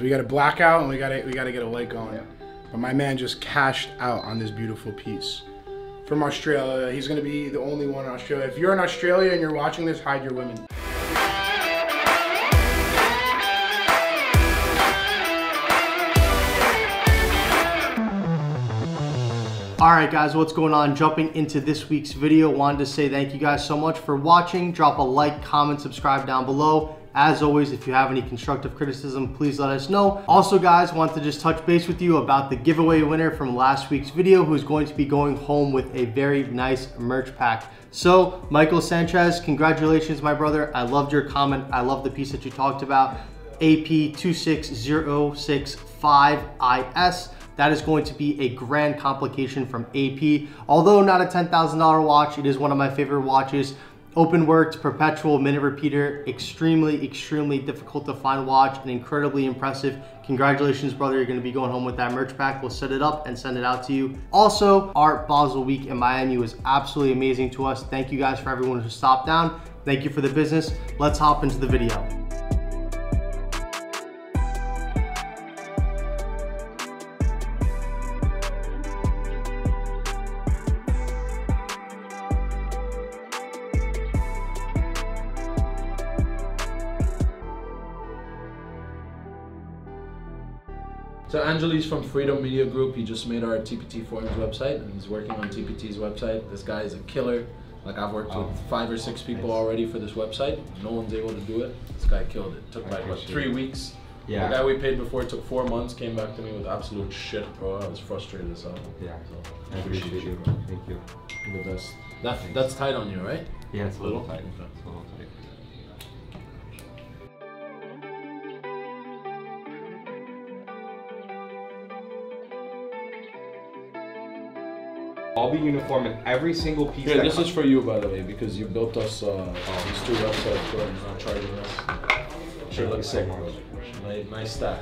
We got a blackout and we got to we got to get a light going. But my man just cashed out on this beautiful piece from Australia. He's gonna be the only one in Australia. If you're in Australia and you're watching this, hide your women. All right, guys, what's going on? Jumping into this week's video, wanted to say thank you guys so much for watching. Drop a like, comment, subscribe down below. As always, if you have any constructive criticism, please let us know. Also, guys, want to just touch base with you about the giveaway winner from last week's video who's going to be going home with a very nice merch pack. So, Michael Sanchez, congratulations, my brother. I loved your comment. I love the piece that you talked about. AP26065IS. That is going to be a grand complication from AP. Although not a $10,000 watch, it is one of my favorite watches. Open worked, perpetual minute repeater, extremely, extremely difficult to find watch and incredibly impressive. Congratulations, brother. You're gonna be going home with that merch pack. We'll set it up and send it out to you. Also, Art Basel Week in Miami was absolutely amazing to us. Thank you guys for everyone who stopped down. Thank you for the business. Let's hop into the video. Angeli's from Freedom Media Group. He just made our TPT Forums website, and he's working on TPT's website. This guy is a killer. Like I've worked with five or six people already for this website. No one's able to do it. This guy killed it. Took like what three weeks. Yeah. The guy we paid before took four months. Came back to me with absolute shit, bro. I was frustrated as hell. Yeah. So, I appreciate you. Thank you. You're the best. That that's tight on you, right? Yeah, it's a little Little? tight. Okay. It's a little tight. All be uniform in every single piece. Here, that this is for you, by the way, because you built us uh, these two websites for not charging us. Sure Thank looks you so sick, much. bro. Nice, nice stack.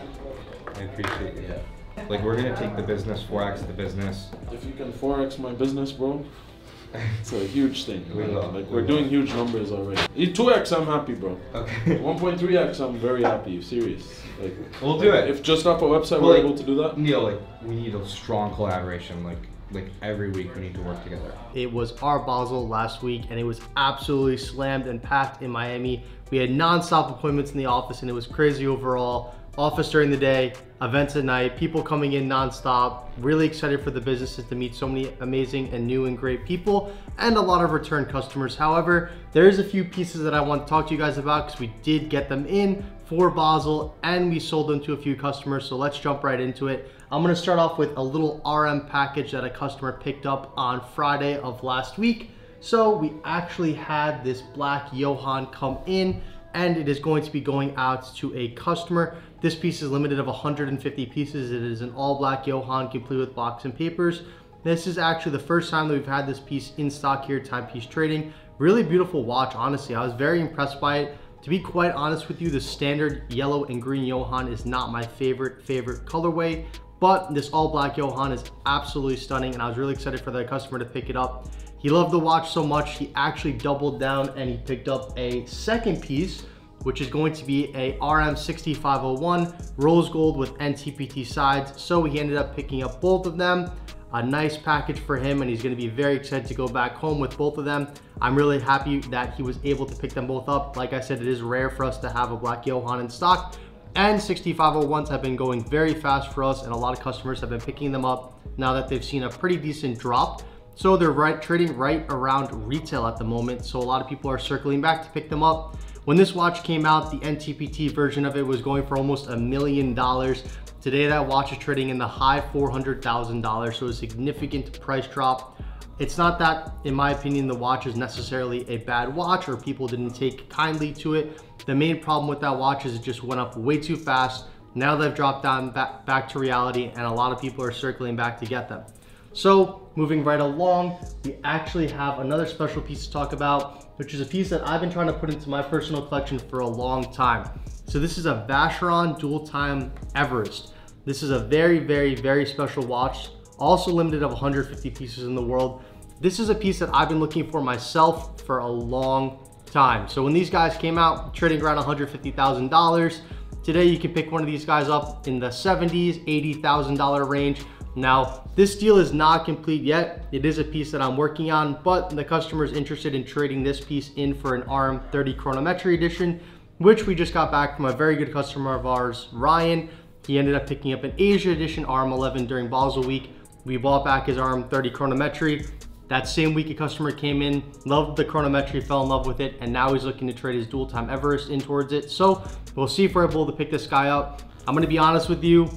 I appreciate it. Yeah. Like we're gonna take the business, forex the business. If you can forex my business, bro, it's a huge thing. We will. Like We we're will. doing huge numbers already. Two x, I'm happy, bro. Okay. One point three x, I'm very happy. Serious. Like We'll do it. if just off a website Well, we're like- able to do that. Neel, like we need a strong collaboration. Like like every week we need to work together. It was Art Basel last week and it was absolutely slammed and packed in Miami. We had non-stop appointments in the office and it was crazy overall. Office during the day, events at night, people coming in non-stop. Really excited for the businesses to meet so many amazing and new and great people and a lot of return customers. However, there is a few pieces that I want to talk to you guys about because we did get them in for Basel and we sold them to a few customers. So let's jump right into it. I'm gonna start off with a little RM package that a customer picked up on Friday of last week. So we actually had this black Yohan come in and it is going to be going out to a customer. This piece is limited of 150 pieces. It is an all black Yohan complete with box and papers. This is actually the first time that we've had this piece in stock here at Timepiece Trading. Really beautiful watch, honestly. I was very impressed by it. To be quite honest with you, the standard yellow and green Yohan is not my favorite, favorite colorway, but this all black Yohan is absolutely stunning and I was really excited for the customer to pick it up. He loved the watch so much, he actually doubled down and he picked up a second piece, which is going to be a RM6501 rose gold with NTPT sides. So he ended up picking up both of them a nice package for him and he's going to be very excited to go back home with both of them. I'm really happy that he was able to pick them both up. Like I said, it is rare for us to have a black Yohan in stock and 6501s have been going very fast for us and a lot of customers have been picking them up now that they've seen a pretty decent drop. So they're right, trading right around retail at the moment. So a lot of people are circling back to pick them up. When this watch came out, the NTPT version of it was going for almost a million dollars. Today that watch is trading in the high $400,000, so a significant price drop. It's not that, in my opinion, the watch is necessarily a bad watch or people didn't take kindly to it. The main problem with that watch is it just went up way too fast. Now they've dropped down back, back to reality and a lot of people are circling back to get them. So moving right along, we actually have another special piece to talk about, which is a piece that I've been trying to put into my personal collection for a long time. So this is a Vacheron Dual Time Everest. This is a very, very, very special watch, also limited of 150 pieces in the world. This is a piece that I've been looking for myself for a long time. So when these guys came out, trading around $150,000, Today you can pick one of these guys up in the 70s, $80,000 range. Now, this deal is not complete yet. It is a piece that I'm working on, but the customer is interested in trading this piece in for an RM30 Chronometry Edition, which we just got back from a very good customer of ours, Ryan. He ended up picking up an Asia Edition RM11 during Basel Week. We bought back his RM30 Chronometry. That same week, a customer came in, loved the chronometry, fell in love with it, and now he's looking to trade his dual time Everest in towards it. So we'll see if we're able to pick this guy up. I'm gonna be honest with you,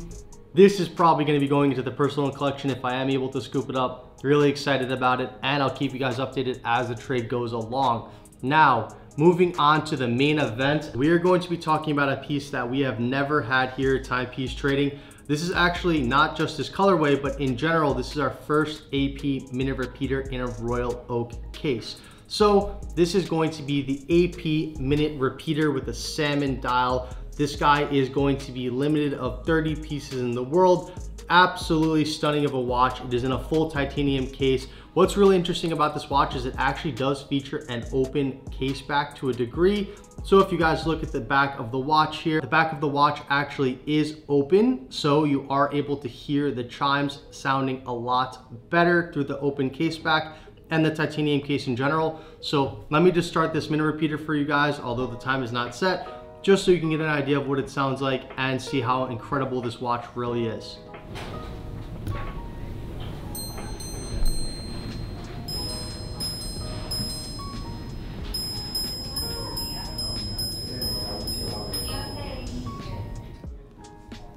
this is probably gonna be going into the personal collection if I am able to scoop it up. Really excited about it, and I'll keep you guys updated as the trade goes along. Now, moving on to the main event, we are going to be talking about a piece that we have never had here at Timepiece Trading. This is actually not just this colorway, but in general, this is our first AP minute repeater in a Royal Oak case. So this is going to be the AP minute repeater with a salmon dial. This guy is going to be limited of 30 pieces in the world. Absolutely stunning of a watch. It is in a full titanium case. What's really interesting about this watch is it actually does feature an open case back to a degree. So if you guys look at the back of the watch here, the back of the watch actually is open. So you are able to hear the chimes sounding a lot better through the open case back and the titanium case in general. So let me just start this minute repeater for you guys, although the time is not set, just so you can get an idea of what it sounds like and see how incredible this watch really is.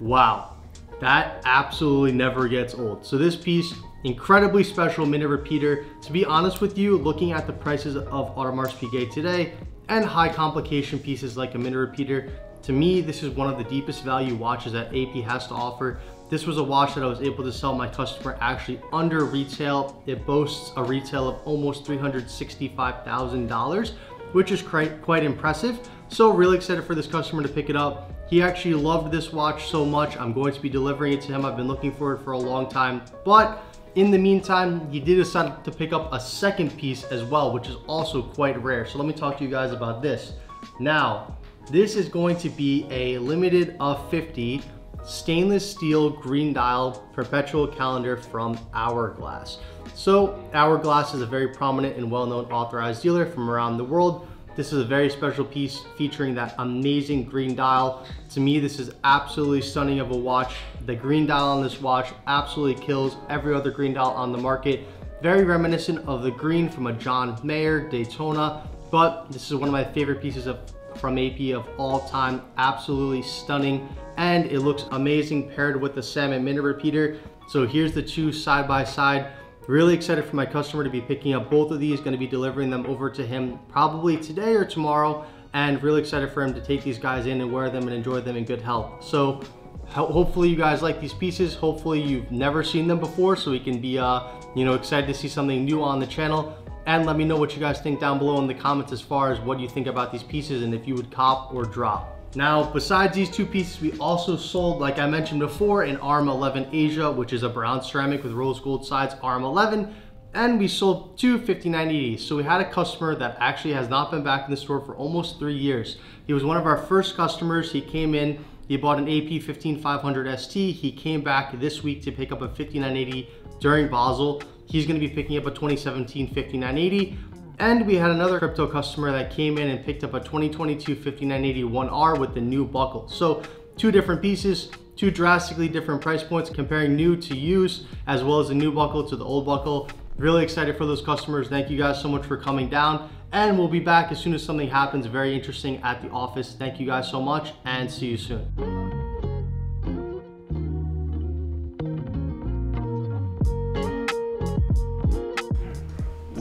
Wow, that absolutely never gets old. So this piece, incredibly special minute repeater. To be honest with you, looking at the prices of Audemars Piguet today and high complication pieces like a minute repeater, to me, this is one of the deepest value watches that AP has to offer. This was a watch that I was able to sell my customer actually under retail. It boasts a retail of almost $365,000, which is quite, quite impressive. So really excited for this customer to pick it up. He actually loved this watch so much. I'm going to be delivering it to him. I've been looking for it for a long time. But in the meantime, he did decide to pick up a second piece as well, which is also quite rare. So let me talk to you guys about this. Now, this is going to be a limited of 50 stainless steel green dial perpetual calendar from Hourglass. So Hourglass is a very prominent and well-known authorized dealer from around the world this is a very special piece featuring that amazing green dial. To me, this is absolutely stunning of a watch. The green dial on this watch absolutely kills every other green dial on the market. Very reminiscent of the green from a John Mayer Daytona, but this is one of my favorite pieces of from AP of all time. Absolutely stunning, and it looks amazing paired with the Salmon Minute Repeater. So here's the two side by side. Really excited for my customer to be picking up both of these, gonna be delivering them over to him probably today or tomorrow, and really excited for him to take these guys in and wear them and enjoy them in good health. So hopefully you guys like these pieces. Hopefully you've never seen them before, so we can be uh, you know, excited to see something new on the channel. And let me know what you guys think down below in the comments as far as what you think about these pieces and if you would cop or drop. Now, besides these two pieces, we also sold, like I mentioned before, an RM11 Asia, which is a brown ceramic with rose gold sides RM11, and we sold two 5980s. So we had a customer that actually has not been back in the store for almost three years. He was one of our first customers. He came in, he bought an AP 15500 ST. He came back this week to pick up a 5980 during Basel. He's gonna be picking up a 2017 5980. And we had another crypto customer that came in and picked up a 2022 5981R with the new buckle. So two different pieces, two drastically different price points comparing new to used, as well as the new buckle to the old buckle. Really excited for those customers. Thank you guys so much for coming down. And we'll be back as soon as something happens very interesting at the office. Thank you guys so much and see you soon.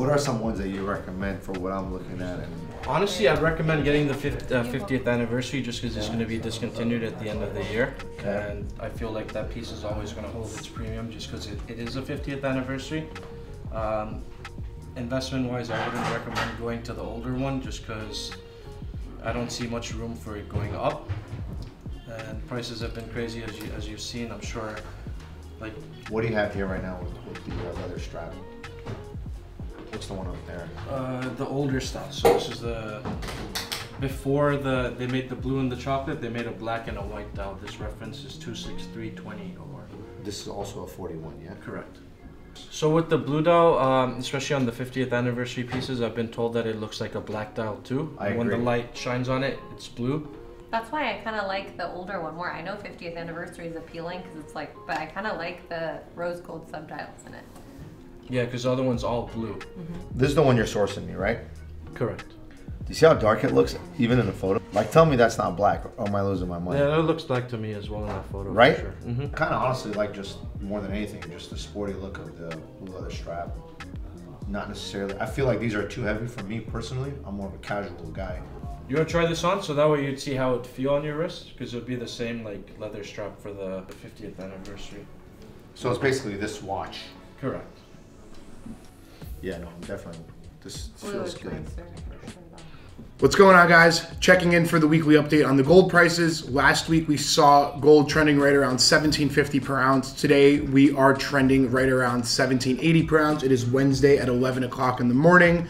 What are some ones that you recommend for what I'm looking at? And Honestly, I'd recommend getting the 50th, uh, 50th anniversary just because it's going to be discontinued at the end of the year. And I feel like that piece is always going to hold its premium just because it, it is a 50th anniversary. Um, investment wise, I wouldn't recommend going to the older one just because I don't see much room for it going up. And prices have been crazy as, you, as you've seen, I'm sure. Like, what do you have here right now with, with the uh, leather strap? What's the one up there? Uh, the older stuff. So this is the before the they made the blue and the chocolate, they made a black and a white dial. This reference is 26320 or This is also a 41, yeah? correct. So with the blue dial, um, especially on the 50th anniversary pieces, I've been told that it looks like a black dial too. I when the light shines on it, it's blue. That's why I kind of like the older one more. I know 50th anniversary is appealing because it's like, but I kind of like the rose gold subdials in it. Yeah, because the other one's all blue. This is the one you're sourcing me, right? Correct. Do you see how dark it looks, even in the photo? Like, tell me that's not black, or am I losing my mind? Yeah, it looks black to me as well in that photo. Right? Sure. hmm Kind of honestly like just more than anything, just the sporty look of the leather strap. Not necessarily. I feel like these are too heavy for me personally. I'm more of a casual guy. You want to try this on so that way you'd see how it'd feel on your wrist? Because it would be the same like leather strap for the 50th anniversary. So it's basically this watch. Correct. Yeah, no, definitely. This Blue feels good. nicer for sure, though. What's going on, guys? Checking in for the weekly update on the gold prices. Last week we saw gold trending right around 1750 per ounce. Today we are trending right around 1780 per ounce. It is Wednesday at 11 o'clock in the morning.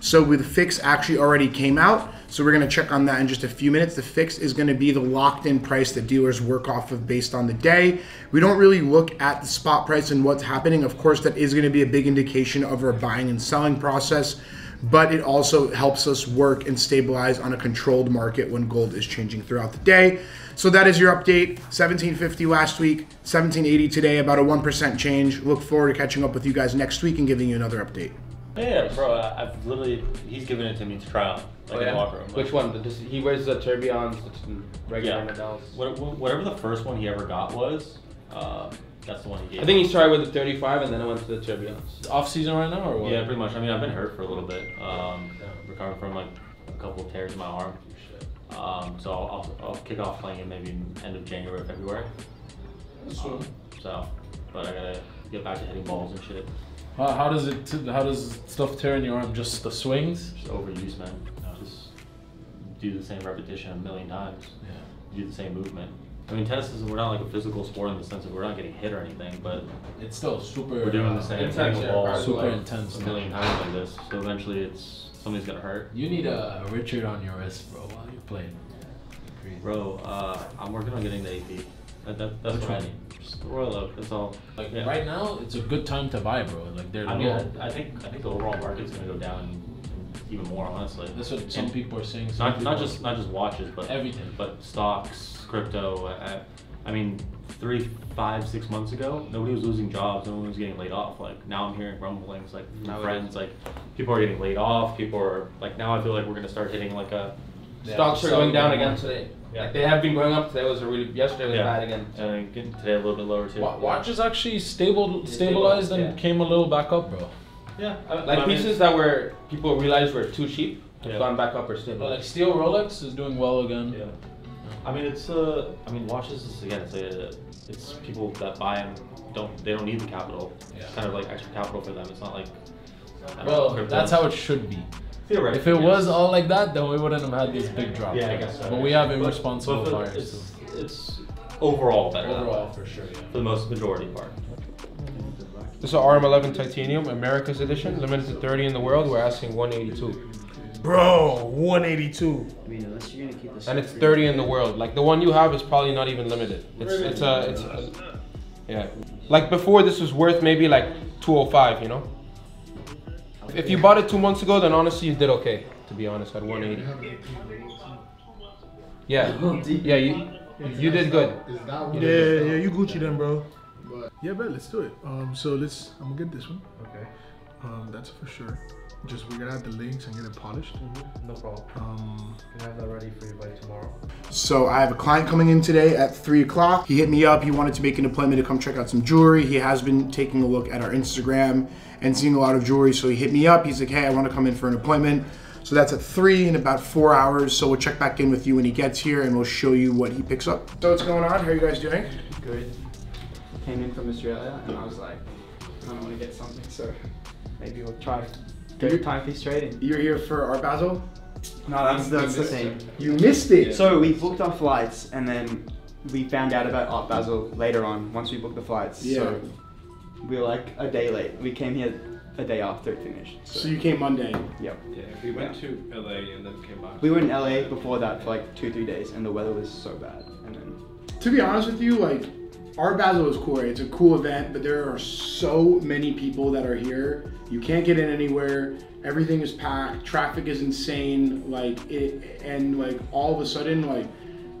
So with the fix actually already came out. So we're gonna check on that in just a few minutes. The fix is gonna be the locked in price that dealers work off of based on the day. We don't really look at the spot price and what's happening. Of course, that is gonna be a big indication of our buying and selling process but it also helps us work and stabilize on a controlled market when gold is changing throughout the day. So that is your update. 1750 last week, 1780 today, about a 1% change. Look forward to catching up with you guys next week and giving you another update. Yeah, bro, I- I've literally, he's given it to me to try on, like in the locker room. Like, Which one? Does, he wears the tourbillons, the regular Yeah. medals. What, what- whatever the first one he ever got was, uh, that's the one he gave. I think he started with the 35 and then I went to the tourbillons. Off season right now or what? Yeah, pretty much. I mean, I've been hurt for a little bit, um, recovering from like a couple of tears in my arm. Um, so I'll, I'll, I'll kick off playing it maybe end of January, or February. Um, so, but I gotta get back to hitting balls and shit. How, how does it? How does stuff tear in your arm? Just the swings? Just overuse, man. Just do the same repetition a million times. Yeah. Do the same movement. I mean, tennis is we're not like a physical sport in the sense that we're not getting hit or anything, but It's still super. we're doing uh, the same intense, thing yeah. Super like intense, a million times like this. So eventually, it's somebody's gonna hurt. You need a, a Richard on your wrist, bro, while you're playing. Bro, uh, I'm working on getting the AP. That, that, that's Which what I one? Just the Royal Oak. That's all. Like Yeah. right now, it's a good time to buy, bro. Like they're I mean. I, I think I think the overall market's gonna go down even more, honestly. That's what some And people are saying. Some Not, not just not just watches, but Everything. But stocks, crypto. I, I mean, three, five, six months ago, nobody was losing jobs. No one was getting laid off. Like now, I'm hearing rumblings like from Now it friends, like people are getting laid off. People are like now. I feel like we're gonna start hitting like a. Yeah, Stocks are going down again today. Yeah. Like they have been going up. Today was a really yesterday was Yeah. bad again. And getting today a little bit lower too. Wa- Watch is actually stable, stabilized and yeah. came a little back up, bro. Yeah, I, Like I mean, pieces that were people realized were too cheap have Yeah. gone back up or But stable. like steel Rolex is doing well again. Yeah. I mean, it's uh, I mean, watches is again, it's a, it's people that buy them don't they don't need the capital. Yeah. It's kind of like extra capital for them. It's not like. I know, Well, that's how it should be. Theoretically, If it yes. was all like that, then we wouldn't have had this big drop. Yeah, I guess so. But we have But- irresponsible but for- buyers. It's, so. it's overall better. Overall, way, for sure. Yeah. for the most majority part. This is RM11 Titanium, America's edition, limited to 30 in the world. We're asking 182, Bro, 182. I mean, unless you're gonna keep this. and it's 30 in the world. Like the one you have is probably not even limited. It's it's a it's a, yeah. Like before, this was worth maybe like 205. You know. If you bought it two months ago, then honestly you did okay. To be honest, at 180. Yeah, yeah, you you did good. Yeah, yeah, you Gucci then, bro. Yeah, but let's do it. Um, so let's. I'm gonna get this one. Okay. Um, that's for sure. Just we're gonna add the links and get it polished. No problem. Um, Can have that ready for you by tomorrow. So I have a client coming in today at three o'clock. He hit me up. He wanted to make an appointment to come check out some jewelry. He has been taking a look at our Instagram and seeing a lot of jewelry. So he hit me up. He's like, "Hey, I want to come in for an appointment." So that's at three in about four hours. So we'll check back in with you when he gets here, and we'll show you what he picks up. So what's going on? How are you guys doing? Good. Came in from Australia and I was like, I don't want to get something, so maybe we'll try go You- timepiece trading. You're here for Art Basel. No, that's that's the same. You missed it. So we booked our flights and then we found out about Art Basel later on once we booked the flights. Yeah. So we were like a day late. We came here a day after it finished. So you came Monday. Yep. Yeah, we went to LA and then came back. We were in LA before that for like two, three days, and the weather was so bad. And then To be honest with you, like Art Basel is cool. It's a cool event, but there are so many people that are here. You can't get in anywhere. Everything is packed. Traffic is insane. Like it, and like all of a sudden, like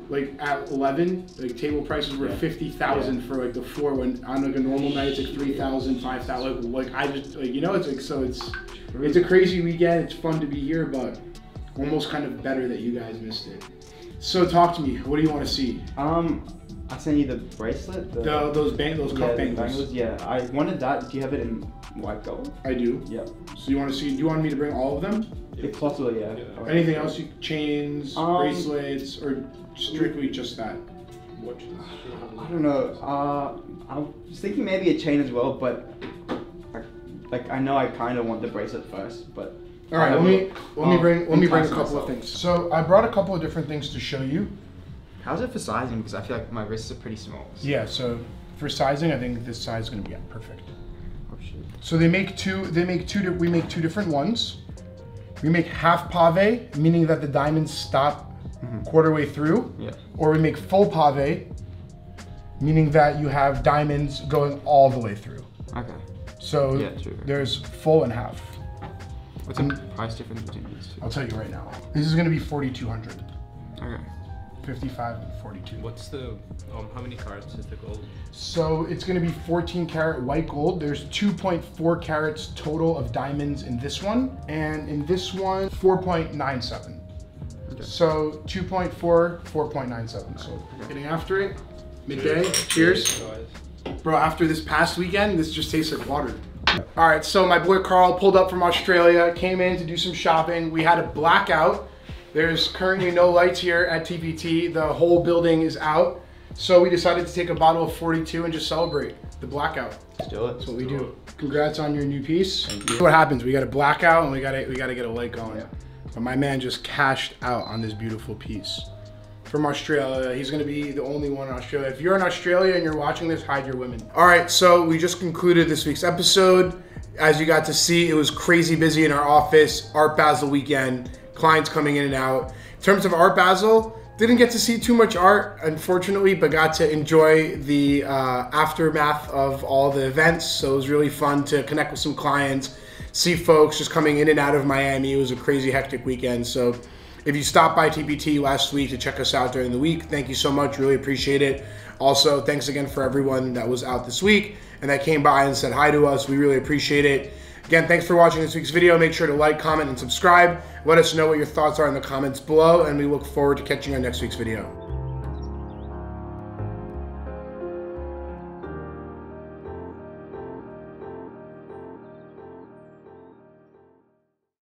like at 11, like table prices were Yeah. 50,000 for like the floor when on like a normal night it's like 3,000, 5,000. Like I just like you know it's like so it's it's a crazy weekend. It's fun to be here, but almost kind of better that you guys missed it. So talk to me. What do you want to see? um, I sent you the bracelet. The, The, those bang, those yeah, cup the bangles. bangles. Yeah, I wanted that. Do you have it in white gold? I do. Yeah. So you want to see? Do you want me to bring all of them? If possible, yeah. Yeah. Anything else? You, chains, Um, bracelets, or strictly just that? Watches. I don't know. Uh, I was thinking maybe a chain as well, but I, like I know I kind of want the bracelet first, but. All right. Let me let me bring let me bring a entice couple of things. So I brought a couple of different things to show you. How's it for sizing? Because I feel like my wrists are pretty small. Yeah. So for sizing, I think this size is gonna be yeah, perfect. Oh shit. So they make two. They make two. We make two different ones. We make half pave, meaning that the diamonds stop mm-hmm. quarter way through. Yeah. Or we make full pave, meaning that you have diamonds going all the way through. Okay. So Yeah, true. there's full and half. What's the price difference between these two? I'll tell you right now. This is gonna be 4,200. Okay. 55 and 42. What's the um? How many carats is the gold? So it's gonna be 14 karat white gold. There's 2.4 carats total of diamonds in this one, and in this one, 4.97. Okay. So 2.4, 4.97. So getting after it, midday. Cheers. Bro, after this past weekend, this just tastes like water. All right, so my boy Carl pulled up from Australia, came in to do some shopping. We had a blackout. There's currently no lights here at TPT. The whole building is out. So we decided to take a bottle of 42 and just celebrate the blackout. Let's do it. That's what we do. Congrats on your new piece. What happens? We got a blackout and we got to we got to get a light going. But my man just cashed out on this beautiful piece from Australia. He's gonna be the only one in Australia. If you're in Australia and you're watching this, hide your women. All right, so we just concluded this week's episode. As you got to see, it was crazy busy in our office. Art Basel weekend, clients coming in and out. In terms of Art Basel, didn't get to see too much art, unfortunately, but got to enjoy the uh, aftermath of all the events. So it was really fun to connect with some clients, see folks just coming in and out of Miami. It was a crazy, hectic weekend. So if you stopped by TPT last week to check us out during the week, thank you so much. Really appreciate it. Also, thanks again for everyone that was out this week and that came by and said hi to us. We really appreciate it. Again, thanks for watching this week's video. Make sure to like, comment, and subscribe. Let us know what your thoughts are in the comments below, and we look forward to catching you on next week's video.